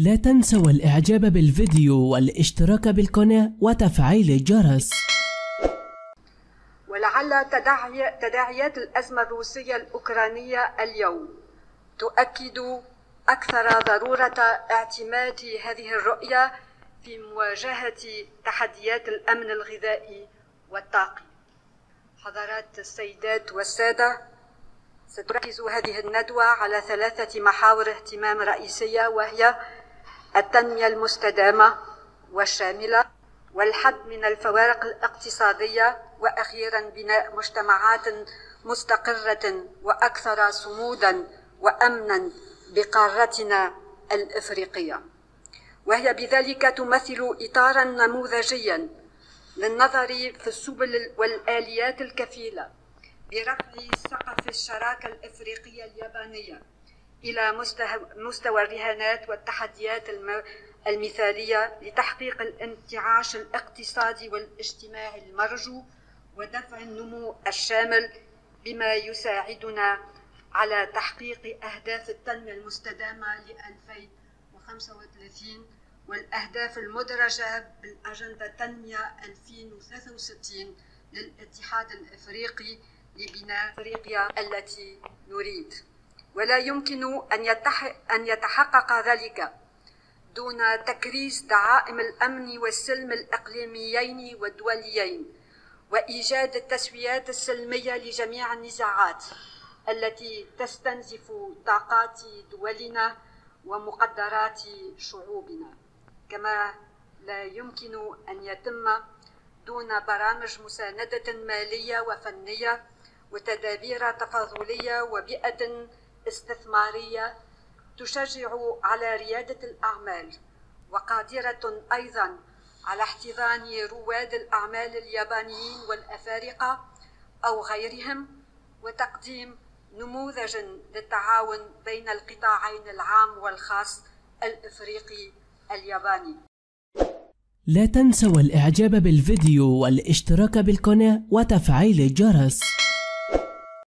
لا تنسوا الإعجاب بالفيديو والاشتراك بالقناة وتفعيل الجرس. ولعل تداعي تداعيات الأزمة الروسية الأوكرانية اليوم تؤكد أكثر ضرورة اعتماد هذه الرؤية في مواجهة تحديات الأمن الغذائي والطاقي. حضرات السيدات والسادة ستركز هذه الندوة على ثلاثة محاور اهتمام رئيسية وهي التنمية المستدامة والشاملة والحد من الفوارق الاقتصادية وأخيرا بناء مجتمعات مستقرة وأكثر صمودا وأمنا بقارتنا الإفريقية. وهي بذلك تمثل إطارا نموذجيا للنظر في السبل والآليات الكفيلة برفع سقف الشراكة الإفريقية اليابانية. إلى مستوى الرهانات والتحديات المثالية لتحقيق الانتعاش الاقتصادي والاجتماعي المرجو ودفع النمو الشامل بما يساعدنا على تحقيق أهداف التنمية المستدامة ل 2035 والأهداف المدرجة بالأجندة تنمية 2063 للاتحاد الإفريقي لبناء أفريقيا التي نريد. ولا يمكن أن يتحقق ذلك دون تكريس دعائم الأمن والسلم الإقليميين والدوليين وإيجاد التسويات السلمية لجميع النزاعات التي تستنزف طاقات دولنا ومقدرات شعوبنا. كما لا يمكن أن يتم دون برامج مساندة مالية وفنية وتدابير تفاضلية وبيئة استثمارية تشجع على ريادة الأعمال وقادرة أيضا على احتضان رواد الأعمال اليابانيين والأفارقة أو غيرهم وتقديم نموذج للتعاون بين القطاعين العام والخاص الإفريقي الياباني. لا تنسوا الإعجاب بالفيديو والاشتراك بالقناة وتفعيل الجرس.